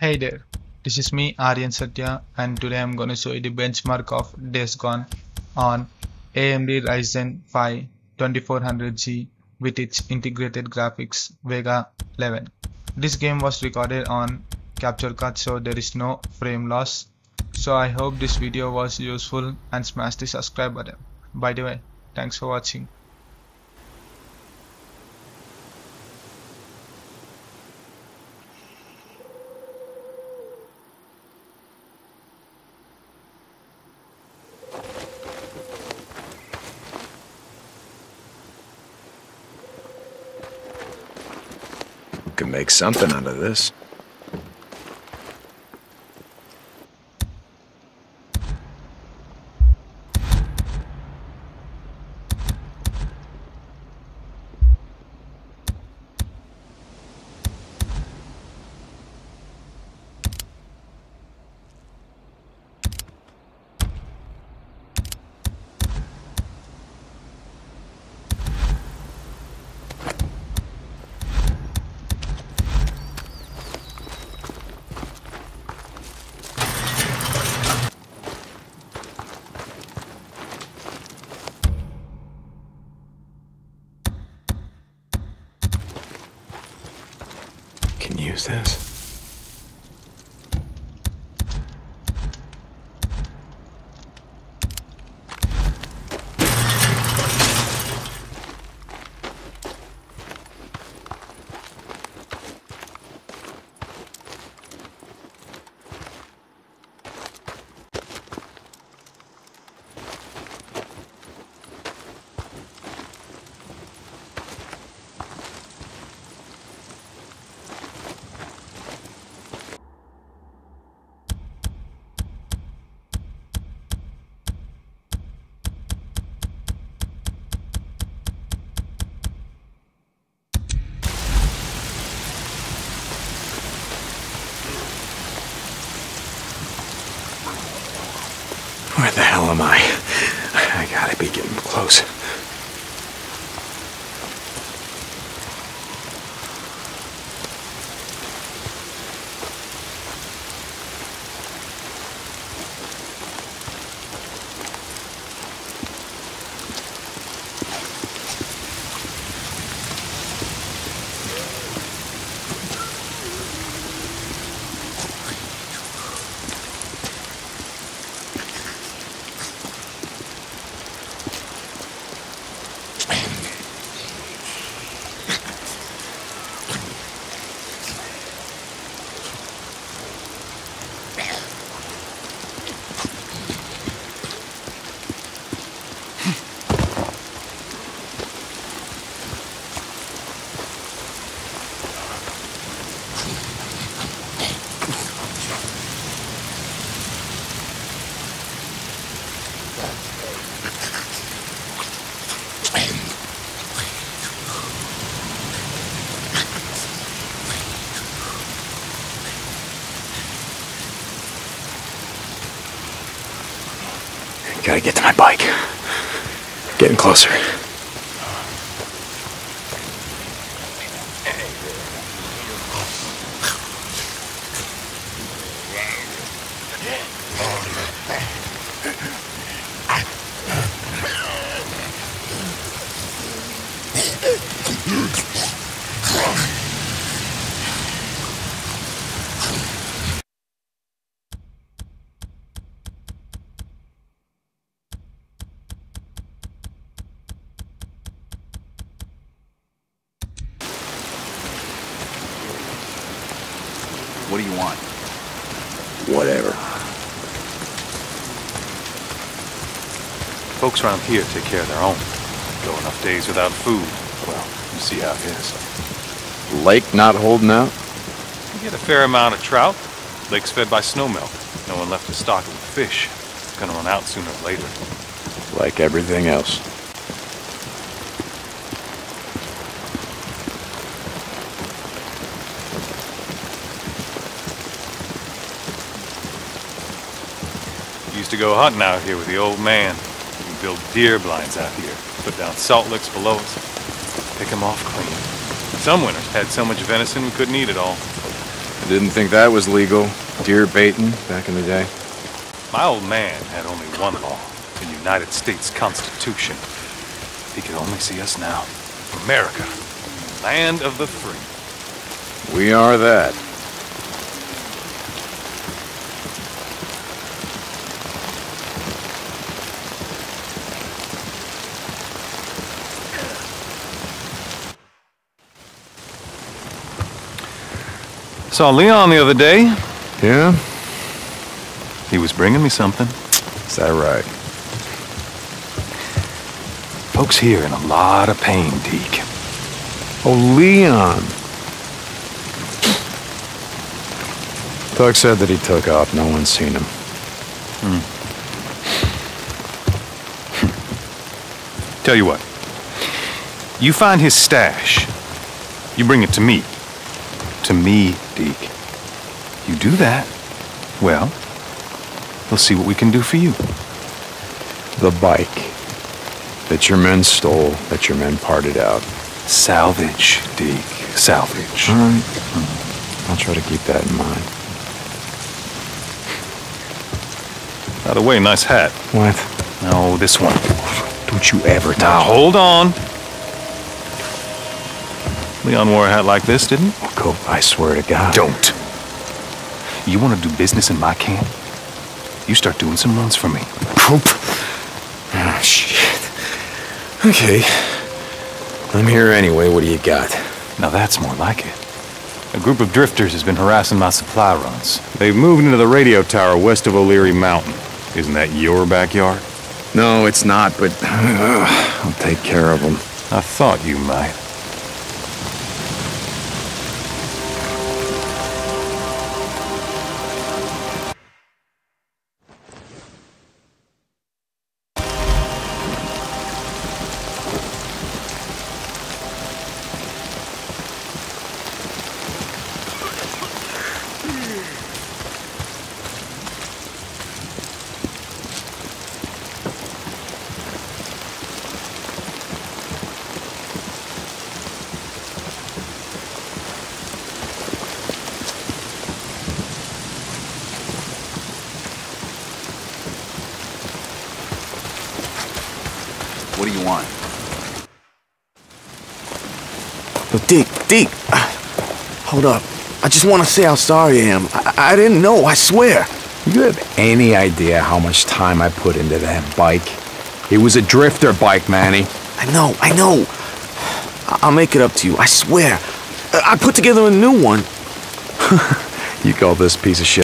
Hey there, this is me Aryan Satya and today I'm gonna show you the benchmark of Days Gone on AMD Ryzen 5 2400G with its integrated graphics Vega 11. This game was recorded on capture card so there is no frame loss. So I hope this video was useful and smash the subscribe button. By the way, thanks for watching. Could make something out of this. Can use this. Where the hell am I? I gotta be getting close. Gotta get to my bike. Getting closer. What do you want? Whatever. Folks around here take care of their own. Go enough days without food. Well, you see how it is. Lake not holding out? You get a fair amount of trout. Lake's fed by snowmelt. No one left to stock it with fish. It's gonna run out sooner or later. Like everything else. Used to go hunting out here with the old man. We build deer blinds out here. Put down salt licks below us. Pick 'em off clean. Some winters had so much venison we couldn't eat it all. I didn't think that was legal. Deer baiting back in the day. My old man had only one law, the United States Constitution. He could only see us now. America, land of the free. We are that. Saw Leon the other day. Yeah? He was bringing me something. Is that right? Folks here in a lot of pain, Deek. Oh, Leon. Doug said that he took off. No one's seen him. Hmm. Tell you what. You find his stash. You bring it to me. To me, Deek. You do that, well, we'll see what we can do for you. The bike that your men stole, that your men parted out. Salvage, Deek. Salvage. All right. I'll try to keep that in mind. By the way, nice hat. What? No, this one. Don't you ever Now, hold on. Leon wore a hat like this, didn't he? Cope, I swear to God. Don't. You want to do business in my camp? You start doing some runs for me. Cope. Oh, ah, shit. Okay. I'm here anyway. What do you got? Now that's more like it. A group of drifters has been harassing my supply runs. They've moved into the radio tower west of O'Leary Mountain. Isn't that your backyard? No, it's not, but I'll take care of them. I thought you might. What do you want? Yo, Dick, Dick, uh, hold up. I just want to say how sorry I am. I, I didn't know, I swear. You have any idea how much time I put into that bike? It was a drifter bike, Manny. I know, I know. I- I'll make it up to you, I swear. I I put together a new one. You call this piece of shit